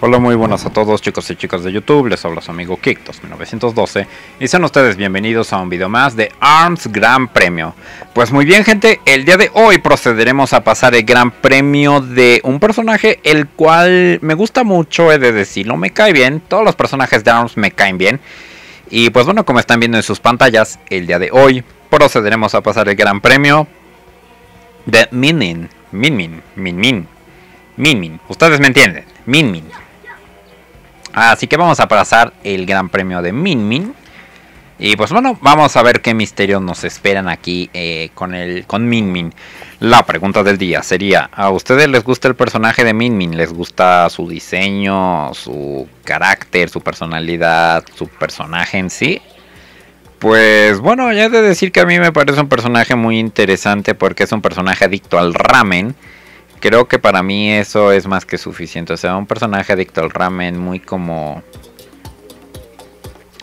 Hola, muy buenas a todos chicos y chicas de YouTube, les habla su amigo Kictos1912 y sean ustedes bienvenidos a un video más de ARMS Gran Premio. Pues muy bien gente, el día de hoy procederemos a pasar el Gran Premio de un personaje el cual me gusta mucho, he de decirlo, me cae bien, todos los personajes de ARMS me caen bien. Y pues bueno, como están viendo en sus pantallas, el día de hoy procederemos a pasar el Gran Premio de Min Min, Min Min, Min Min, Min Min, ustedes me entienden, Min Min. Así que vamos a pasar el Gran Premio de Min Min. Y pues bueno, vamos a ver qué misterios nos esperan aquí eh, con, el, con Min Min. La pregunta del día sería, ¿a ustedes les gusta el personaje de Min Min? ¿Les gusta su diseño, su carácter, su personalidad, su personaje en sí? Pues bueno, ya he de decir que a mí me parece un personaje muy interesante porque es un personaje adicto al ramen creo que para mí eso es más que suficiente. O sea, un personaje adicto al ramen muy como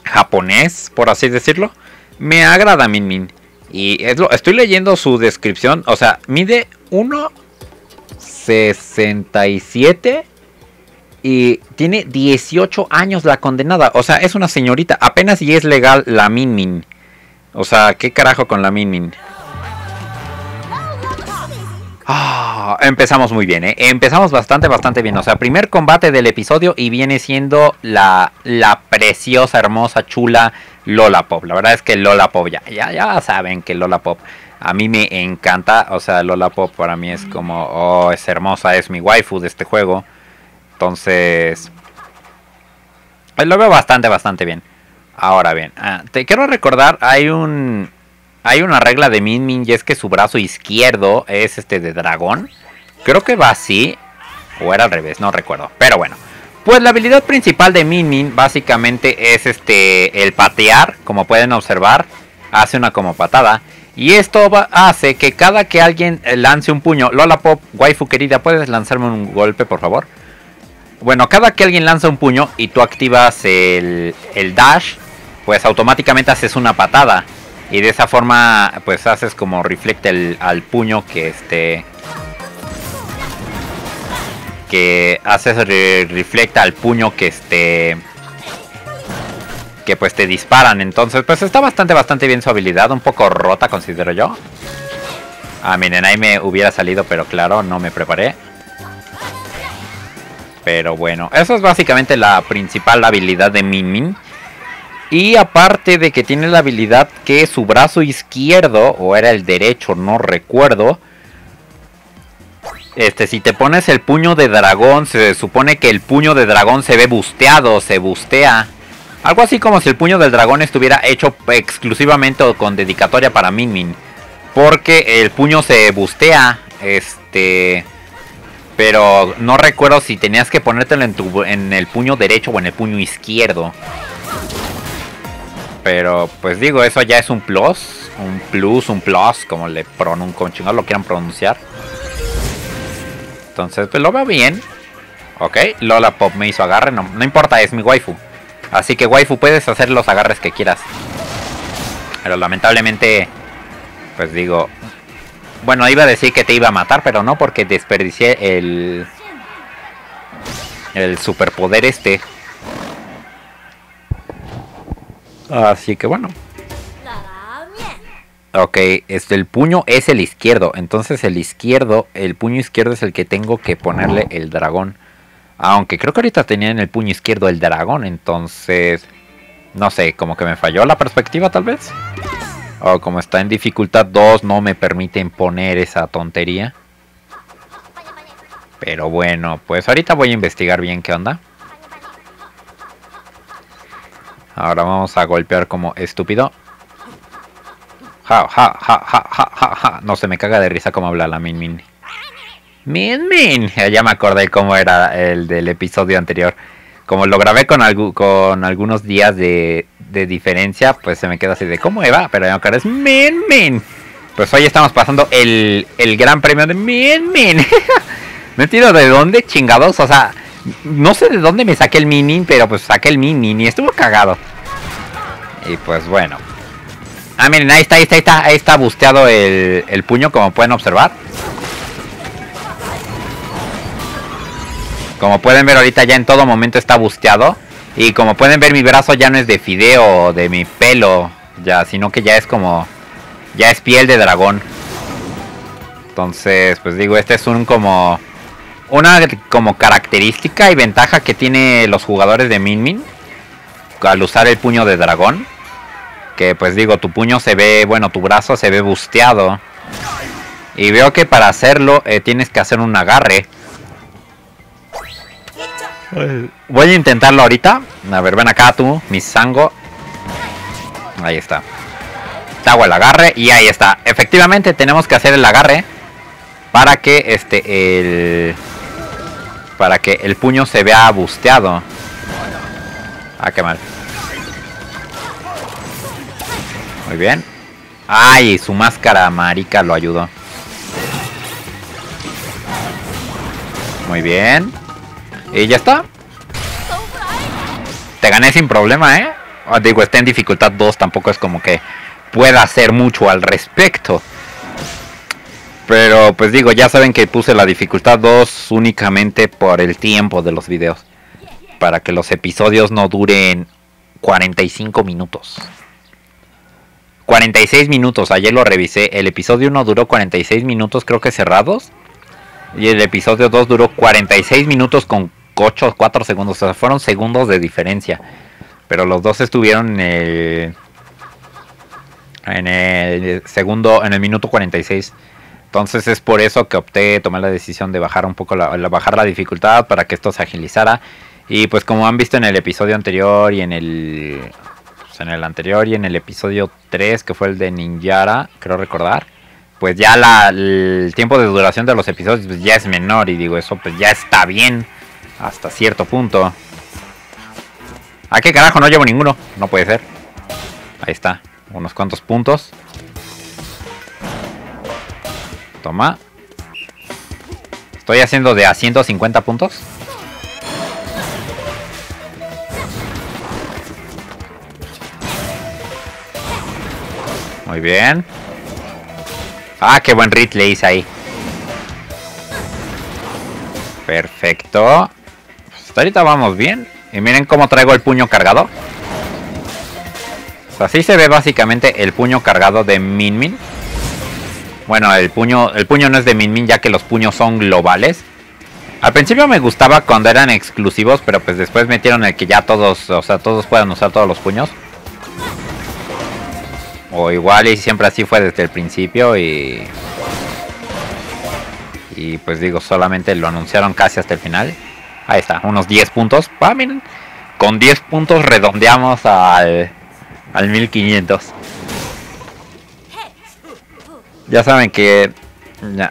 japonés, por así decirlo. Me agrada Min Min. Y es lo, estoy leyendo su descripción. O sea, mide 1,67 y tiene 18 años la condenada. O sea, es una señorita. Apenas y es legal la Min Min. O sea, ¿qué carajo con la Min Min? Ah, empezamos muy bien, ¿eh? Empezamos bastante, bastante bien. O sea, primer combate del episodio y viene siendo la, la preciosa, hermosa, chula Lola Pop. La verdad es que Lola Pop, ya, ya, ya saben que Lola Pop a mí me encanta. O sea, Lola Pop para mí es como, oh, es hermosa, es mi waifu de este juego. Entonces, lo veo bastante, bastante bien. Ahora bien, ah, te quiero recordar, hay un, hay una regla de Min Min y es que su brazo izquierdo es este de dragón. Creo que va así. O era al revés, no recuerdo. Pero bueno. Pues la habilidad principal de Min Min básicamente es este el patear, como pueden observar, hace una como patada y esto hace que cada que alguien lance un puño, Lola Pop, waifu querida, ¿puedes lanzarme un golpe, por favor? Bueno, cada que alguien lanza un puño y tú activas el, el dash, pues automáticamente haces una patada. Y de esa forma, pues haces como reflecte al puño que este. Que haces reflecta al puño que este. Que pues te disparan. Entonces, pues está bastante, bastante bien su habilidad. Un poco rota, considero yo. Ah, miren, ahí me hubiera salido, pero claro, no me preparé. Pero bueno, eso es básicamente la principal habilidad de Min. Y aparte de que tiene la habilidad que su brazo izquierdo, o era el derecho, no recuerdo. Este, si te pones el puño de dragón, se supone que el puño de dragón se ve busteado, se bustea. Algo así como si el puño del dragón estuviera hecho exclusivamente o con dedicatoria para Min Min. Porque el puño se bustea. Este. Pero no recuerdo si tenías que ponértelo en, tu, en el puño derecho o en el puño izquierdo. Pero pues digo, eso ya es un plus. Un plus, un plus, como le pronuncian, como lo quieran pronunciar. Entonces, pues lo veo bien. Ok, Lola Pop me hizo agarre, no, no importa, es mi waifu. Así que waifu, puedes hacer los agarres que quieras. Pero lamentablemente, pues digo... Bueno, iba a decir que te iba a matar, pero no, porque desperdicié el... El superpoder este. Así que bueno. Ok, este, el puño es el izquierdo. Entonces el izquierdo, el puño izquierdo es el que tengo que ponerle el dragón. Aunque creo que ahorita tenía en el puño izquierdo el dragón. Entonces, no sé, como que me falló la perspectiva tal vez. O como está en dificultad 2 no me permiten poner esa tontería. Pero bueno, pues ahorita voy a investigar bien qué onda. Ahora vamos a golpear como estúpido. Ja, ja, ja, ja, ja, ja, ja. No se me caga de risa como habla la Min Min. Min Min. Ya me acordé cómo era el del episodio anterior. Como lo grabé con, con algunos días de, de, diferencia, pues se me queda así de cómo Eva, pero ahora es Min Min. Pues hoy estamos pasando el, el gran premio de Min Min. no entiendo de dónde chingados, o sea, no sé de dónde me saqué el mini, pero pues saqué el mini y estuvo cagado. Y pues bueno. Ah, miren, ahí está, ahí está, ahí está, ahí está busteado el, el puño, como pueden observar. Como pueden ver ahorita ya en todo momento está busteado. Y como pueden ver mi brazo ya no es de fideo, de mi pelo, ya, sino que ya es como... Ya es piel de dragón. Entonces, pues digo, este es un como... Una como característica y ventaja que tiene los jugadores de Min Min al usar el puño de dragón. Que pues digo, tu puño se ve, bueno, tu brazo se ve busteado. Y veo que para hacerlo eh, tienes que hacer un agarre. Voy a intentarlo ahorita. A ver, ven acá tú, mi sango. Ahí está. Te hago el agarre y ahí está. Efectivamente tenemos que hacer el agarre para que este el para que el puño se vea busteado. Ah, qué mal. Muy bien. Ay, su máscara marica lo ayudó. Muy bien. Y ya está. Te gané sin problema, ¿eh? Ah, digo, está en dificultad 2, tampoco es como que pueda hacer mucho al respecto. Pero pues digo, ya saben que puse la dificultad 2 únicamente por el tiempo de los videos. Para que los episodios no duren 45 minutos. 46 minutos, ayer lo revisé. El episodio 1 duró 46 minutos, creo que cerrados. Y el episodio 2 duró 46 minutos con 8 o 4 segundos. O sea, fueron segundos de diferencia. Pero los dos estuvieron en el. En el segundo. En el minuto 46. Entonces es por eso que opté, tomé la decisión de bajar un poco la, bajar la dificultad para que esto se agilizara. Y pues como han visto en el episodio anterior y en el pues, en el anterior y en el episodio 3 que fue el de Ninjara, creo recordar, pues ya la, el tiempo de duración de los episodios pues, ya es menor y digo eso pues ya está bien hasta cierto punto. ¿A qué carajo? No llevo ninguno. No puede ser. Ahí está. Unos cuantos puntos. Toma. Estoy haciendo de a 150 puntos. Muy bien. Ah, qué buen rit le hice ahí. Perfecto. Pues hasta ahorita vamos bien. Y miren cómo traigo el puño cargado. así se ve básicamente el puño cargado de Min Min. Bueno, el puño, el puño no es de Min Min ya que los puños son globales. Al principio me gustaba cuando eran exclusivos, pero pues después metieron el que ya todos, o sea, todos puedan usar todos los puños. O igual y siempre así fue desde el principio y... Y pues digo, solamente lo anunciaron casi hasta el final. Ahí está, unos 10 puntos. Ah, con 10 puntos redondeamos al, al 1500. Ya saben que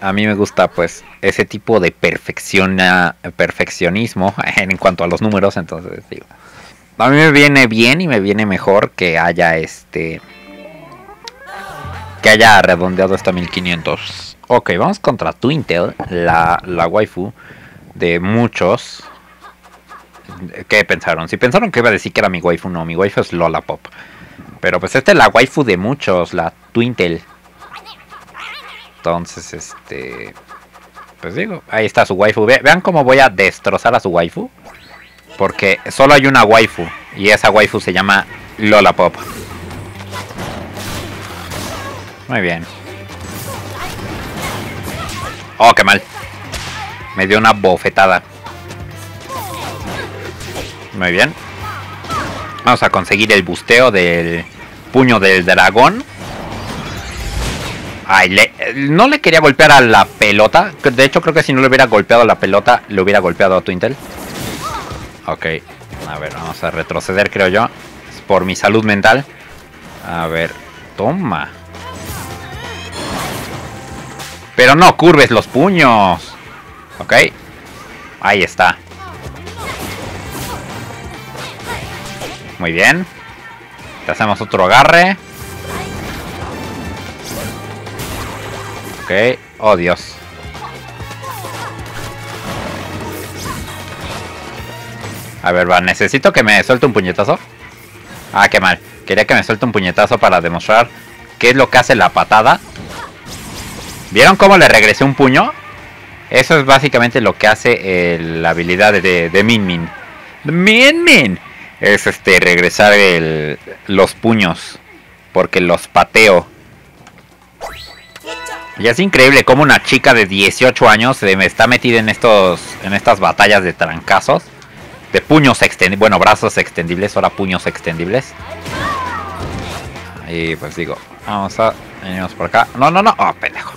a mí me gusta pues ese tipo de perfecciona, perfeccionismo en cuanto a los números, entonces digo. A mí me viene bien y me viene mejor que haya este que haya redondeado hasta 1500. Ok, vamos contra Twintel, la, la waifu de muchos. ¿Qué pensaron? Si pensaron que iba a decir que era mi waifu, no, mi waifu es Lola Pop. Pero pues esta es la waifu de muchos, la Twintel. Entonces, este... Pues digo, ahí está su waifu. vean cómo voy a destrozar a su waifu. Porque solo hay una waifu. Y esa waifu se llama Lola Pop. Muy bien. Oh, qué mal. Me dio una bofetada. Muy bien. Vamos a conseguir el busteo del puño del dragón. Ay, no le quería golpear a la pelota. De hecho, creo que si no le hubiera golpeado a la pelota, le hubiera golpeado a Twintel. Ok. A ver, vamos a retroceder, creo yo. Es por mi salud mental. A ver. Toma. Pero no curves los puños. Ok. Ahí está. Muy bien. Te hacemos otro agarre. Ok. Oh, Dios. A ver, va. Necesito que me suelte un puñetazo. Ah, qué mal. Quería que me suelte un puñetazo para demostrar qué es lo que hace la patada. ¿Vieron cómo le regresé un puño? Eso es básicamente lo que hace la habilidad de, de Min Min. Min Min. Es este regresar el, los puños. Porque los pateo. Y es increíble cómo una chica de 18 años se me está metida en estos en estas batallas de trancazos. De puños extendibles. Bueno, brazos extendibles, ahora puños extendibles. Y pues digo, vamos a venimos por acá. No, no, no. Oh, pendejo.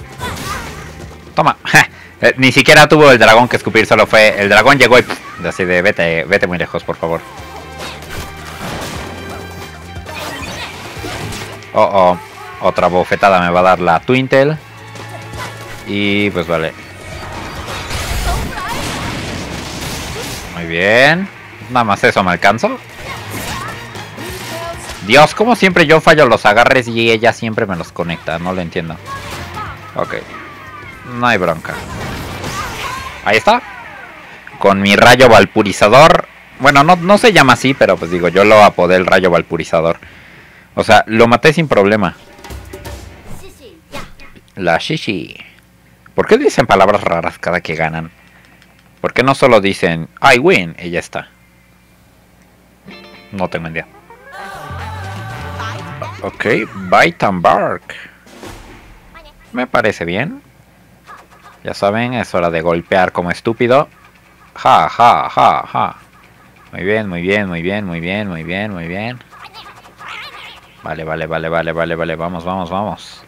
Toma. Eh, ni siquiera tuvo el dragón que escupir, solo fue. El dragón llegó y. así de vete, vete muy lejos, por favor. Oh, oh. Otra bofetada me va a dar la Twintel. Y pues vale. Muy bien. Nada más eso me alcanzo. Dios, como siempre yo fallo los agarres y ella siempre me los conecta. No lo entiendo. Ok. No hay bronca. Ahí está. Con mi rayo valpurizador. Bueno, no, no se llama así, pero pues digo, yo lo apodé el rayo valpurizador. O sea, lo maté sin problema. La shishi. ¿Por qué dicen palabras raras cada que ganan? ¿Por qué no solo dicen I win y ya está? No tengo idea. Ok, Bite and Bark. Me parece bien. Ya saben, es hora de golpear como estúpido. Ja, ja, ja, ja. Muy bien, muy bien, muy bien, muy bien, muy bien, muy bien. Vale, vale, vale, vale, vale, vale. Vamos, vamos, vamos.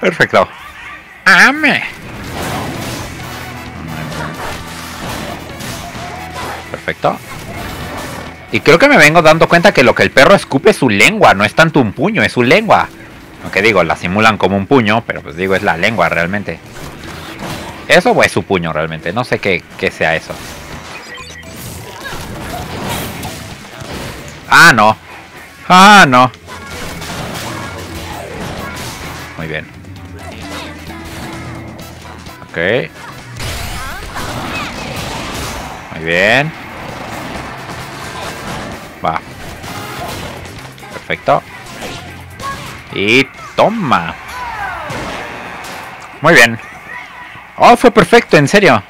Perfecto. ¡Ame! Perfecto. Y creo que me vengo dando cuenta que lo que el perro escupe es su lengua, no es tanto un puño, es su lengua. Aunque digo, la simulan como un puño, pero pues digo, es la lengua realmente. Eso o es su puño realmente, no sé qué, qué sea eso. Ah, no. Ah, no. Muy bien. Ok. Muy bien. Va. Perfecto. Y toma. Muy bien. Oh, fue perfecto, en serio.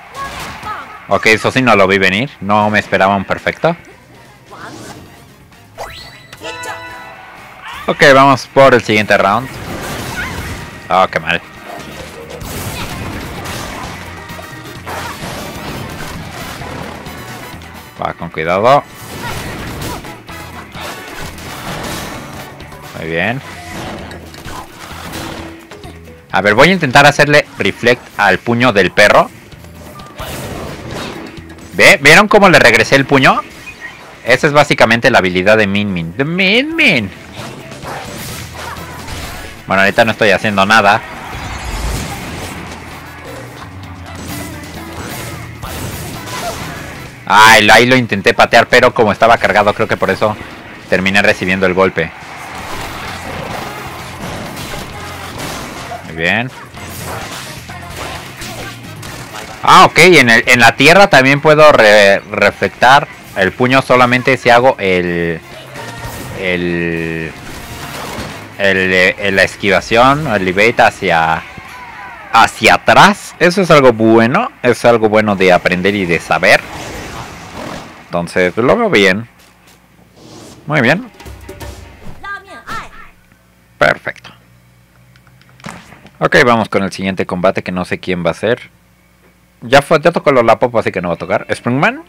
Ok, eso sí no lo vi venir. No me esperaba un perfecto. Ok, vamos por el siguiente round. Oh, qué mal. Cuidado. Muy bien. A ver, voy a intentar hacerle reflect al puño del perro. ¿Ve? ¿Vieron cómo le regresé el puño? Esa es básicamente la habilidad de Min Min. ¡De Min Min! Bueno, ahorita no estoy haciendo nada. Ay, ahí lo intenté patear, pero como estaba cargado, creo que por eso terminé recibiendo el golpe. Muy bien. Ah, ok, en, el, en la tierra también puedo reflectar el puño solamente si hago el... El... El, la esquivación, el evade hacia hacia atrás. Eso es algo bueno, es algo bueno de aprender y de saber. Entonces, lo veo bien. Muy bien. Perfecto. Ok, vamos con el siguiente combate que no sé quién va a ser. Ya, fue, ya tocó la pop, así que no va a tocar. ¿Springman?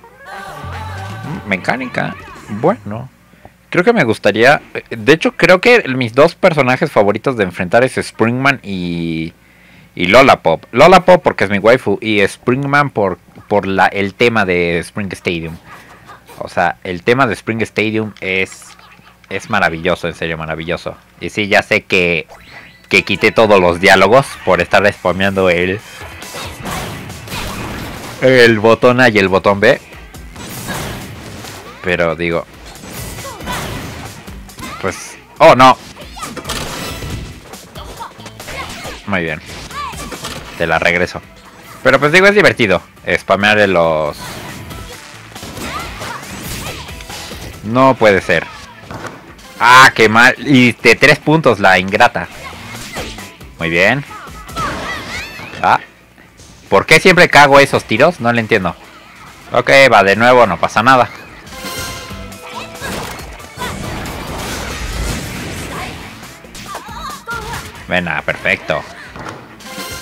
Mecánica. Bueno. Creo que me gustaría... De hecho, creo que mis dos personajes favoritos de enfrentar es Springman y... Y Lollapop. Lollapop porque es mi waifu y Springman por, por la, el tema de Spring Stadium. O sea, el tema de Spring Stadium es, es maravilloso, en serio, maravilloso. Y sí, ya sé que, que quité todos los diálogos por estar spameando el, el botón A y el botón B. Pero digo... Pues... ¡Oh, no! Muy bien. Te la regreso. Pero pues digo, es divertido. Spamear los No puede ser. Ah, qué mal. Y de tres puntos la ingrata. Muy bien. Ah. ¿Por qué siempre cago esos tiros? No le entiendo. Ok, va de nuevo, no pasa nada. Venga, perfecto.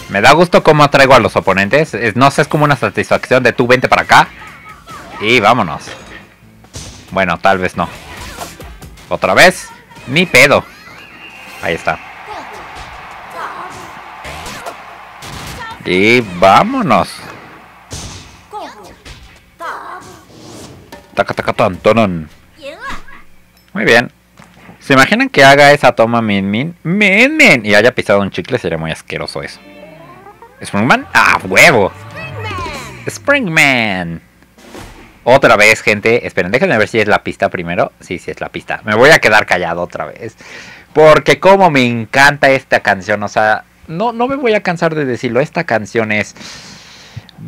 Me da gusto cómo atraigo a los oponentes. no sé, es como una satisfacción de tú vente para acá. Y vámonos. Bueno, tal vez no. Otra vez. Ni pedo. Ahí está. Y vámonos. Taca, taca, ton, tonon. Muy bien. ¿Se imaginan que haga esa toma Min Min? Min Min. Y haya pisado un chicle, sería muy asqueroso eso. ¿Springman? ¡Ah, huevo! Springman. Otra vez, gente. Esperen, déjenme ver si es la pista primero. Sí, sí es la pista. Me voy a quedar callado otra vez. Porque como me encanta esta canción. O sea, no, no me voy a cansar de decirlo. Esta canción es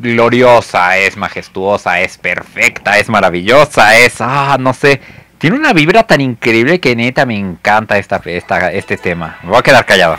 gloriosa, es majestuosa, es perfecta, es maravillosa, es... Ah, no sé. Tiene una vibra tan increíble que neta me encanta esta, esta, este tema. Me voy a quedar callado.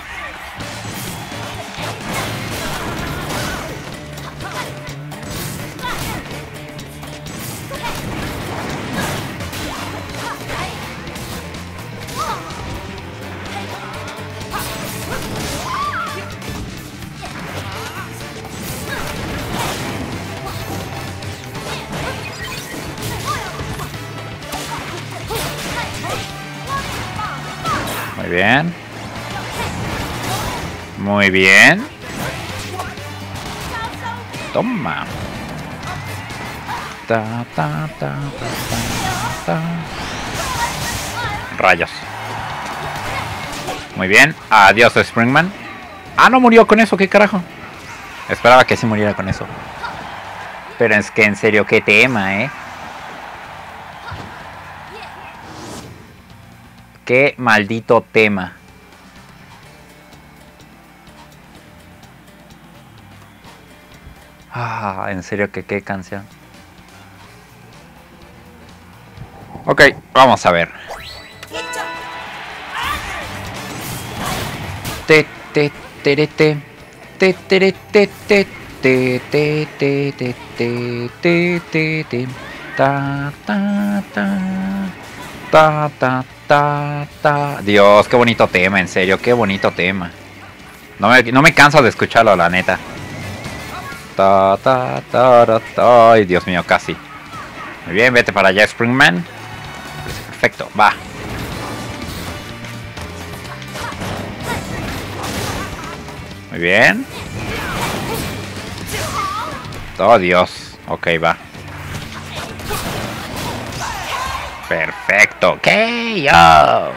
Bien. Muy bien. Toma. Rayos. Muy bien. Adiós, Springman. Ah, no murió con eso, qué carajo. Esperaba que sí muriera con eso. Pero es que en serio, qué tema, eh. Qué maldito tema. Ah, en serio que qué canción. Ok, vamos a ver. Te te te te te te ta ta, ta. Dios, qué bonito tema, en serio, qué bonito tema. No me, no me canso de escucharlo, la neta. Ta, ta, ta, ta, Ay, Dios mío, casi. Muy bien, vete para allá, Springman. Perfecto, va. Muy bien. Oh, Dios. Ok, va. Perfecto. Yo.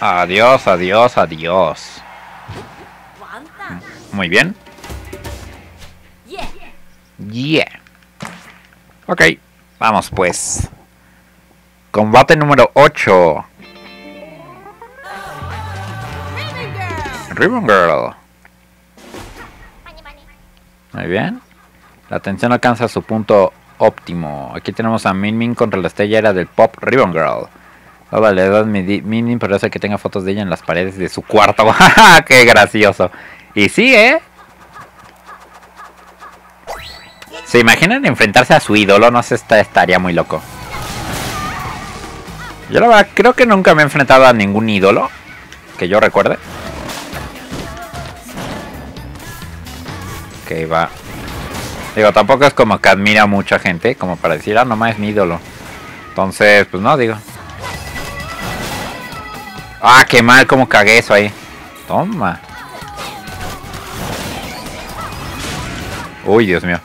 Adiós, adiós, adiós. Muy bien. Yeah. Ok, vamos pues. Combate número 8. Ribbon Girl. Muy bien. La tensión alcanza su punto óptimo. Aquí tenemos a Min Min contra la estrella del pop Ribbon Girl. Oh, vale, edad Min Min parece que tenga fotos de ella en las paredes de su cuarto. ¡Qué gracioso! Y sí, ¿eh? ¿Se imaginan enfrentarse a su ídolo? No sé, estaría muy loco. Yo la verdad creo que nunca me he enfrentado a ningún ídolo. Que yo recuerde. Ok, va. Digo, tampoco es como que admira a mucha gente, como para decir, ah, nomás es mi ídolo. Entonces, pues no, digo. Ah, qué mal, como cagué eso ahí. Toma. Uy, Dios mío.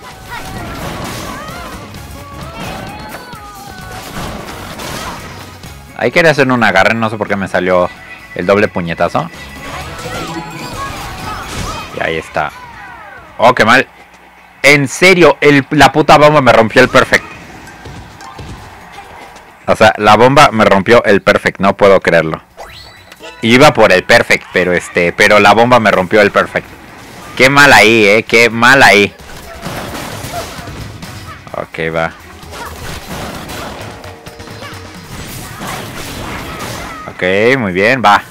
Ahí quería hacer un agarre, no sé por qué me salió el doble puñetazo. Y ahí está. Oh, qué mal. En serio, la puta bomba me rompió el perfect. O sea, la bomba me rompió el perfect, no puedo creerlo. Iba por el perfect, pero este, pero la bomba me rompió el perfect. Qué mal ahí, eh, qué mal ahí. Ok, va. Ok, muy bien, va.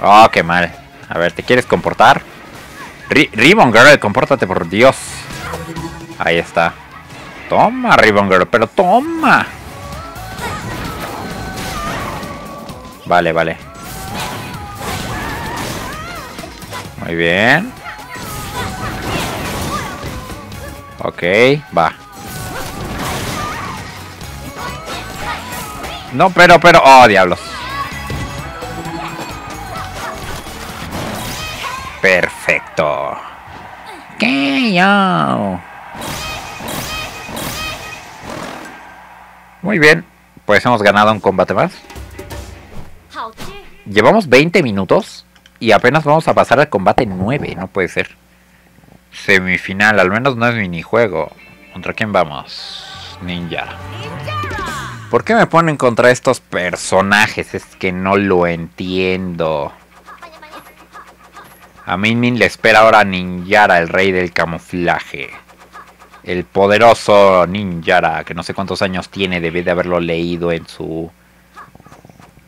Oh, qué mal. A ver, ¿te quieres comportar? Ribbon Girl, compórtate por Dios. Ahí está. Toma, Ribbon Girl, pero toma. Vale, vale. Muy bien. Ok, va. No, pero, pero... Oh, diablos. Perfecto. ¿Qué yo? Muy bien. Pues hemos ganado un combate más. Llevamos 20 minutos y apenas vamos a pasar al combate 9. No puede ser. Semifinal, al menos no es minijuego. ¿Contra quién vamos? Ninja. ¿Por qué me ponen contra estos personajes? Es que no lo entiendo. A Min Min le espera ahora Ninjara, el rey del camuflaje. El poderoso Ninjara, que no sé cuántos años tiene, debe de haberlo leído en su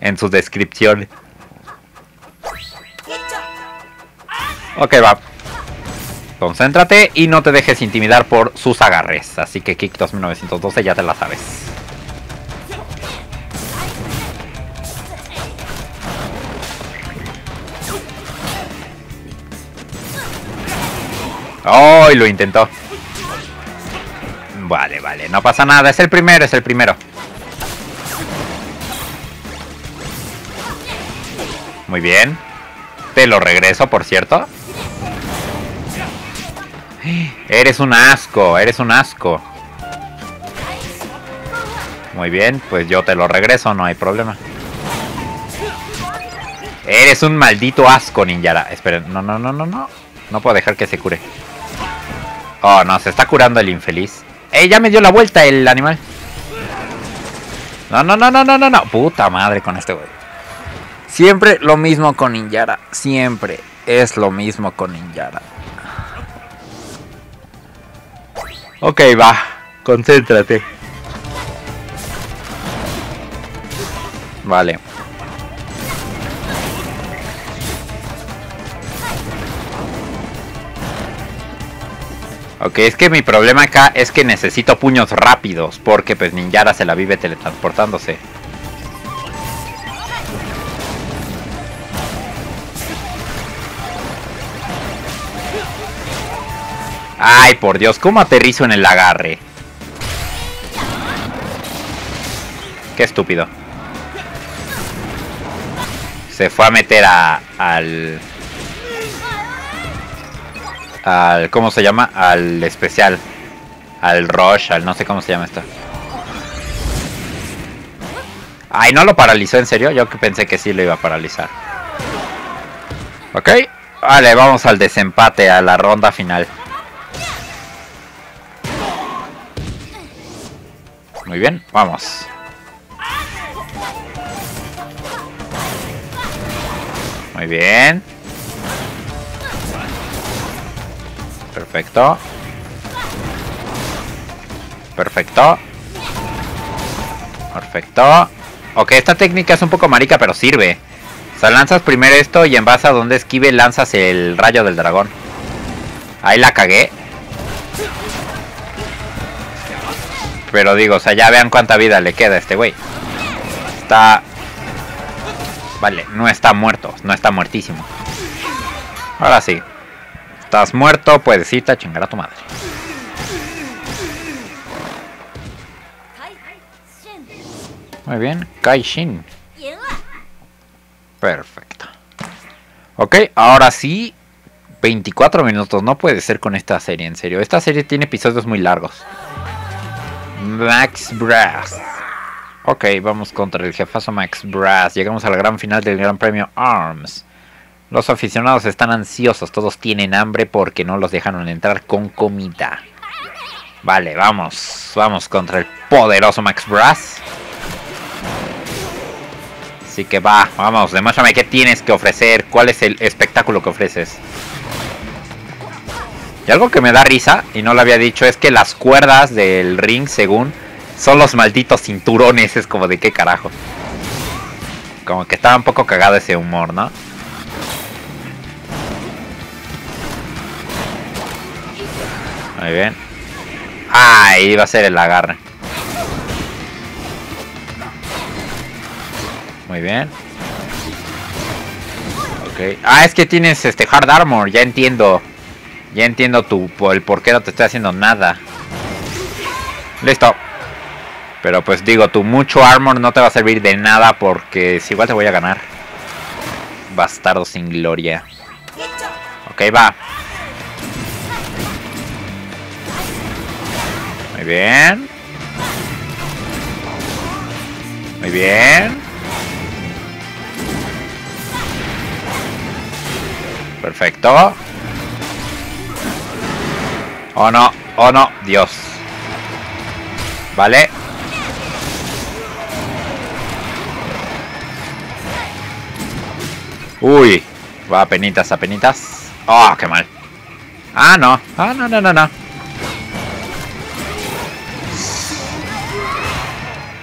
en su descripción. Ok, va. Concéntrate y no te dejes intimidar por sus agarres. Así que Kick 2912 ya te la sabes. ¡Oh! Lo intentó. Vale, vale. No pasa nada. Es el primero, es el primero. Muy bien. Te lo regreso, por cierto. Eres un asco, eres un asco. Muy bien, pues yo te lo regreso, no hay problema. Eres un maldito asco, ninjara. Esperen, no, no, no, no, no. No puedo dejar que se cure. Oh, no, se está curando el infeliz. ¡Eh, ya me dio la vuelta el animal! No, no, no, no, no, no, no. Puta madre con este güey. Siempre lo mismo con Ninjara. Siempre es lo mismo con Ninjara. Ok, va. Concéntrate. Vale. Ok, es que mi problema acá es que necesito puños rápidos, porque pues Ninjara se la vive teletransportándose. Ay, por Dios, ¿cómo aterrizo en el agarre? Qué estúpido. Se fue a meter a, al al ¿cómo se llama? Al especial, al rush, al no sé cómo se llama esto. Ay, no lo paralizó en serio, yo que pensé que sí lo iba a paralizar. Ok, vale, vamos al desempate, a la ronda final. Muy bien, vamos. Muy bien. Perfecto. Perfecto. Perfecto. Ok, esta técnica es un poco marica, pero sirve. O sea, lanzas primero esto y en base a donde esquive lanzas el rayo del dragón. Ahí la cagué. Pero digo, o sea, ya vean cuánta vida le queda a este güey. Está... Vale, no está muerto, no está muertísimo. Ahora sí. Estás muerto, puedes irte a chingar a tu madre. Muy bien, Kai Shin. Perfecto. Ok, ahora sí. 24 minutos, no puede ser con esta serie, en serio. Esta serie tiene episodios muy largos. Max Brass. Ok, vamos contra el jefazo Max Brass. Llegamos al gran final del Gran Premio ARMS. Los aficionados están ansiosos, todos tienen hambre porque no los dejaron entrar con comida. Vale, vamos, vamos contra el poderoso Max Brass. Así que va, vamos, demuéstrame qué tienes que ofrecer, cuál es el espectáculo que ofreces. Y algo que me da risa, y no lo había dicho, es que las cuerdas del ring, según, son los malditos cinturones. Es como de qué carajo. Como que estaba un poco cagado ese humor, ¿no? Muy bien. Ahí va a ser el agarre. Muy bien. Ok. Ah, es que tienes este hard armor, ya entiendo. Ya entiendo tu, el por qué no te estoy haciendo nada. Listo. Pero pues digo, tu mucho armor no te va a servir de nada porque si igual te voy a ganar. Bastardo sin gloria. Ok, va. Muy bien. Muy bien. Perfecto. Oh no, oh no, Dios. Vale. Uy, va a penitas, a penitas. Oh, qué mal. Ah, no. Ah, no, no, no, no.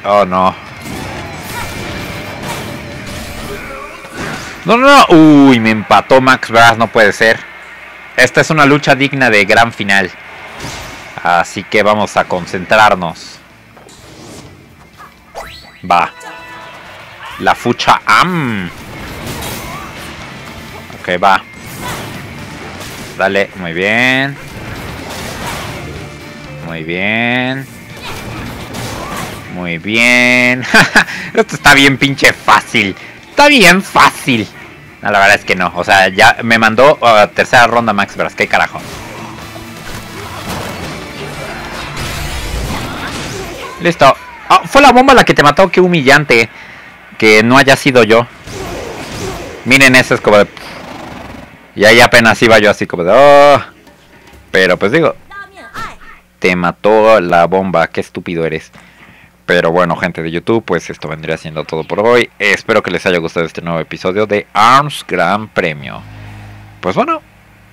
Oh, no. No, no, no. Uy, me empató Max Brass, no puede ser. Esta es una lucha digna de gran final. Así que vamos a concentrarnos. Va. La fucha am. Ok, va. Dale, muy bien. Muy bien. Muy bien. Esto está bien pinche fácil. Está bien fácil. La verdad es que no. O sea, ya me mandó a tercera ronda Max Bras. ¿Qué carajo? Listo. Ah, fue la bomba la que te mató. Qué humillante. Que no haya sido yo. Miren, eso es como de... Y ahí apenas iba yo así como de... Oh. Pero pues digo... Te mató la bomba. Qué estúpido eres. Pero bueno, gente de YouTube, pues esto vendría siendo todo por hoy. Espero que les haya gustado este nuevo episodio de ARMS Gran Premio. Pues bueno,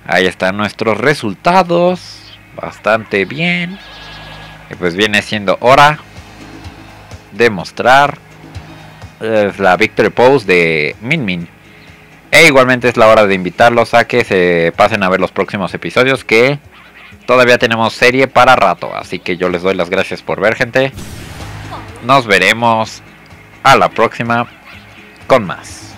ahí están nuestros resultados. Bastante bien. Y pues viene siendo hora de mostrar eh, la Victory Pose de Min Min. E igualmente es la hora de invitarlos a que se pasen a ver los próximos episodios que todavía tenemos serie para rato. Así que yo les doy las gracias por ver gente. Nos veremos a la próxima con más.